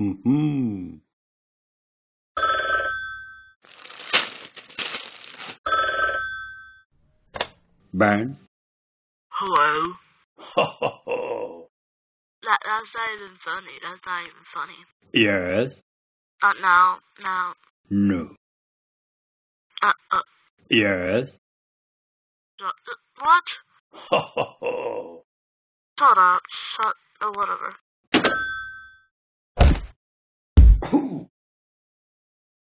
Mm-hmm. Bang. Hello? Ho ho ho. That that's not even funny. That's not even funny. Yes. Uh now now No. uh uh, Yes. uh, uh what? Ho ho ho. Shut up. Shut uh, whatever. Whew.